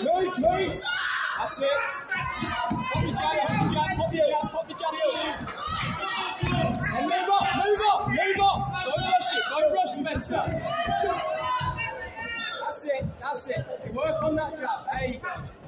Move, move. That's it. Pop jab, pop jab, pop jab, pop jab, And move off, move off, move. Don't rush it, don't rush Spencer. That's it, that's it. You work on that jab. There you go.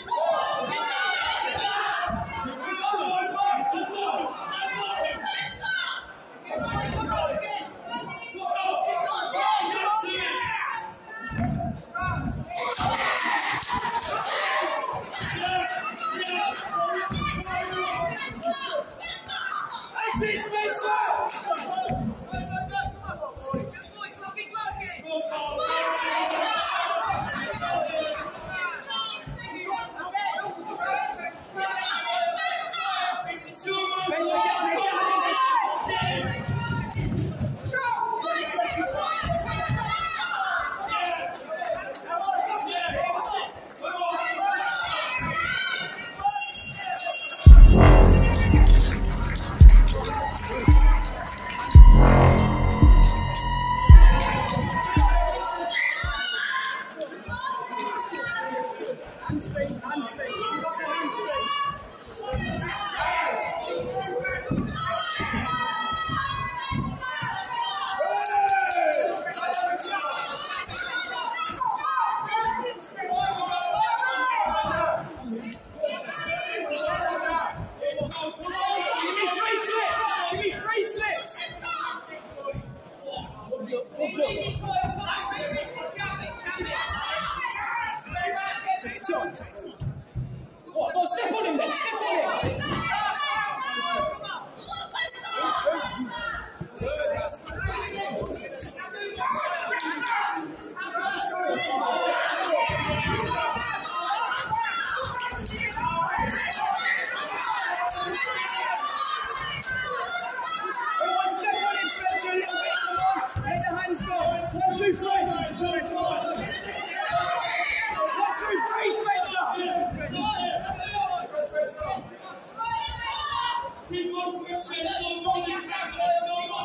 We go worship, no one example, no.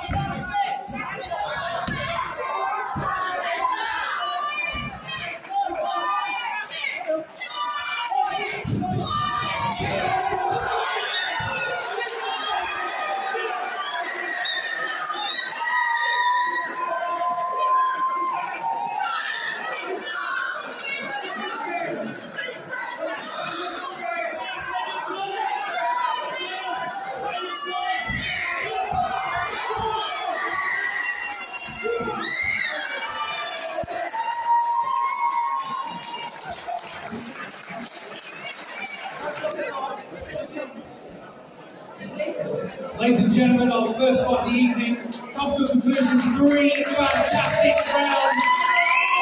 Ladies and gentlemen, our first fight of the evening comes to a conclusion. Three fantastic rounds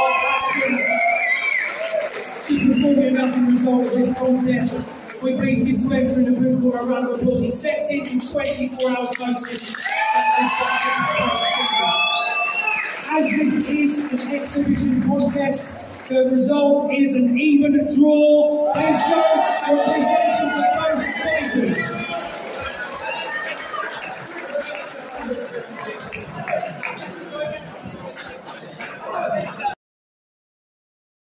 of action. Just before we announce the result of this contest, we please give Spencer and the Blue Corner a round of applause. He stepped in in 24 hours notice. As this is an exhibition contest, the result is an even draw. Please show your appreciation